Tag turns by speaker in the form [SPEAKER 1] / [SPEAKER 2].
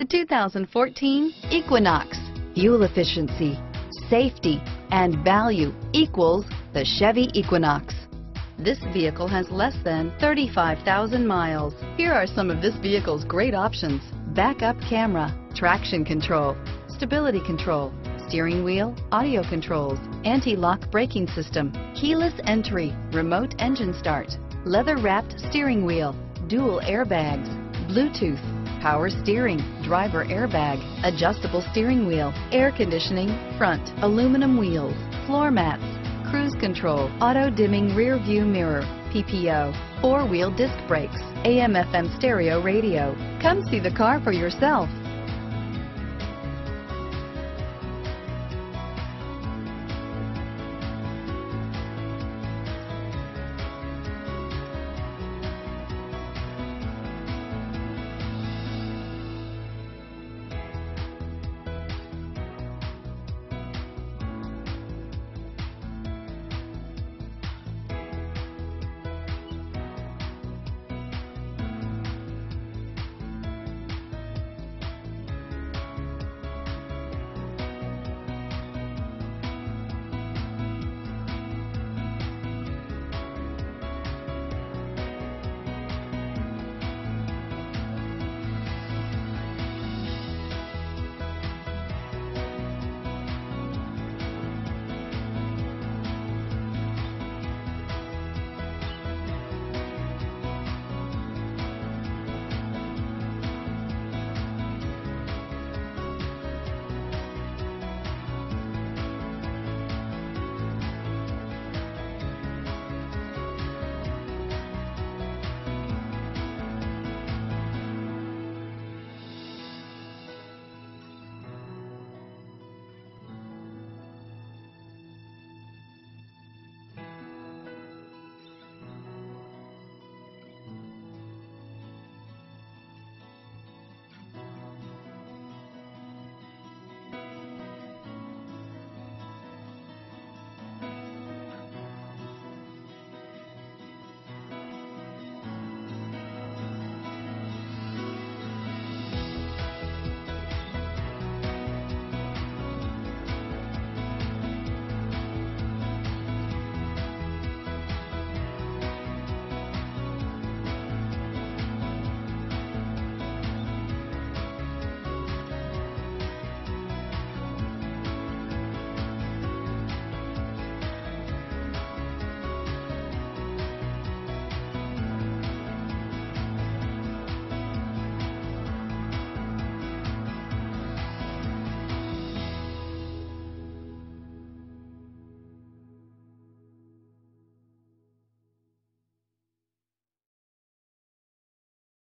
[SPEAKER 1] The 2014 Equinox. Fuel efficiency, safety, and value equals the Chevy Equinox. This vehicle has less than 35,000 miles. Here are some of this vehicle's great options. Backup camera, traction control, stability control, steering wheel, audio controls, anti-lock braking system, keyless entry, remote engine start, leather-wrapped steering wheel, dual airbags, Bluetooth, power steering, driver airbag, adjustable steering wheel, air conditioning, front, aluminum wheels, floor mats, cruise control, auto dimming rear view mirror, PPO, four wheel disc brakes, AM FM stereo radio. Come see the car for yourself.